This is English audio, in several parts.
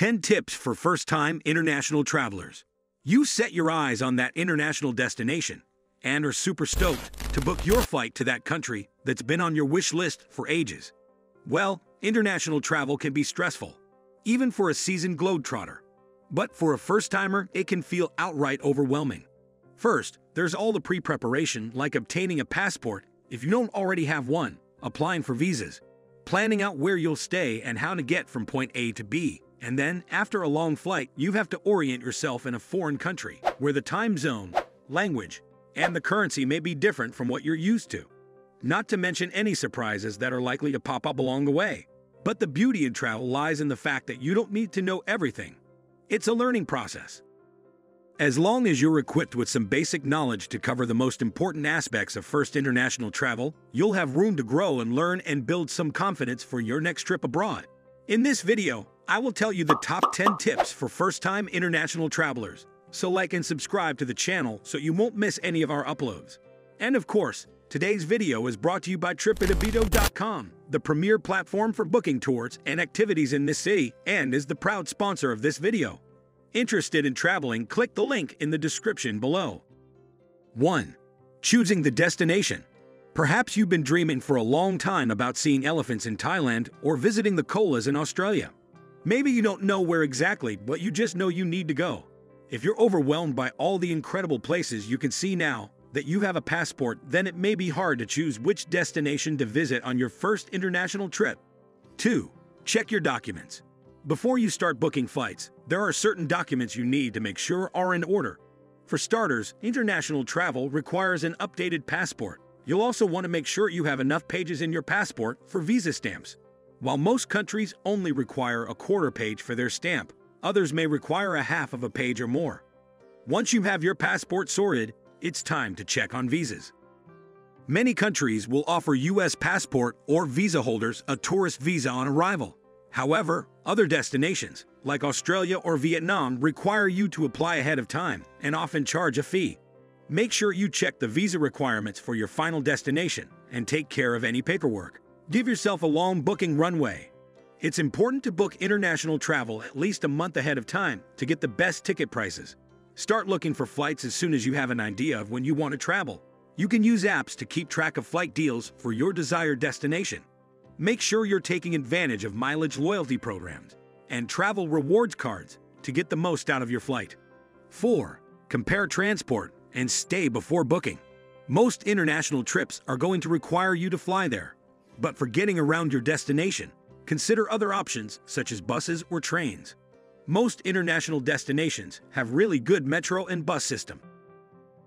10 tips for first time international travelers. You set your eyes on that international destination and are super stoked to book your flight to that country that's been on your wish list for ages. Well, international travel can be stressful, even for a seasoned globetrotter. But for a first timer, it can feel outright overwhelming. First, there's all the pre preparation, like obtaining a passport if you don't already have one, applying for visas, planning out where you'll stay and how to get from point A to B. And then, after a long flight, you have to orient yourself in a foreign country where the time zone, language, and the currency may be different from what you're used to. Not to mention any surprises that are likely to pop up along the way. But the beauty in travel lies in the fact that you don't need to know everything. It's a learning process. As long as you're equipped with some basic knowledge to cover the most important aspects of first international travel, you'll have room to grow and learn and build some confidence for your next trip abroad. In this video, I will tell you the top 10 tips for first-time international travelers. So like and subscribe to the channel so you won't miss any of our uploads. And of course, today's video is brought to you by Tripidabido.com, the premier platform for booking tours and activities in this city, and is the proud sponsor of this video. Interested in traveling, click the link in the description below. 1. Choosing the destination. Perhaps you've been dreaming for a long time about seeing elephants in Thailand or visiting the koalas in Australia. Maybe you don't know where exactly, but you just know you need to go. If you're overwhelmed by all the incredible places you can see now that you have a passport, then it may be hard to choose which destination to visit on your first international trip. 2. Check your documents. Before you start booking flights, there are certain documents you need to make sure are in order. For starters, international travel requires an updated passport. You'll also want to make sure you have enough pages in your passport for visa stamps. While most countries only require a quarter page for their stamp, others may require a half of a page or more. Once you have your passport sorted, it's time to check on visas. Many countries will offer U.S. passport or visa holders a tourist visa on arrival. However, other destinations, like Australia or Vietnam, require you to apply ahead of time and often charge a fee. Make sure you check the visa requirements for your final destination and take care of any paperwork. Give yourself a long booking runway. It's important to book international travel at least a month ahead of time to get the best ticket prices. Start looking for flights as soon as you have an idea of when you want to travel. You can use apps to keep track of flight deals for your desired destination. Make sure you're taking advantage of mileage loyalty programs and travel rewards cards to get the most out of your flight. 4. Compare transport and stay before booking. Most international trips are going to require you to fly there, but for getting around your destination, consider other options such as buses or trains. Most international destinations have really good metro and bus system.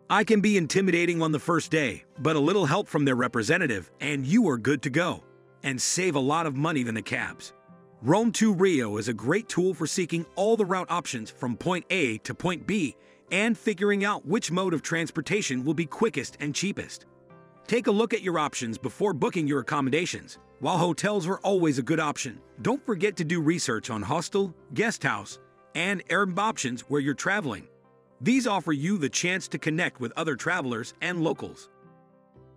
I can be intimidating on the first day, but a little help from their representative and you are good to go and save a lot of money than the cabs. Rome to Rio is a great tool for seeking all the route options from point A to point B and figuring out which mode of transportation will be quickest and cheapest. Take a look at your options before booking your accommodations. While hotels are always a good option, don't forget to do research on hostel, guest house, and Airbnb options where you're traveling. These offer you the chance to connect with other travelers and locals.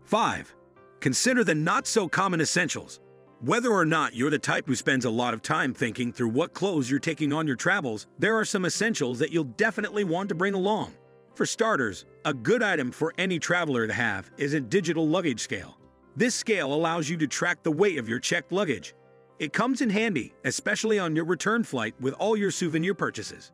5. Consider the not so common essentials. Whether or not you're the type who spends a lot of time thinking through what clothes you're taking on your travels, there are some essentials that you'll definitely want to bring along. For starters, a good item for any traveler to have is a digital luggage scale. This scale allows you to track the weight of your checked luggage. It comes in handy, especially on your return flight with all your souvenir purchases.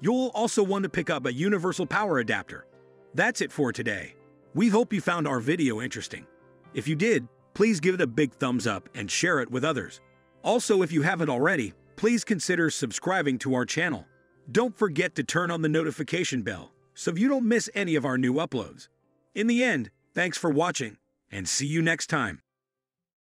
You'll also want to pick up a universal power adapter. That's it for today. We hope you found our video interesting. If you did, please give it a big thumbs up and share it with others. Also, if you haven't already, please consider subscribing to our channel. Don't forget to turn on the notification bell so you don't miss any of our new uploads. In the end, thanks for watching and see you next time.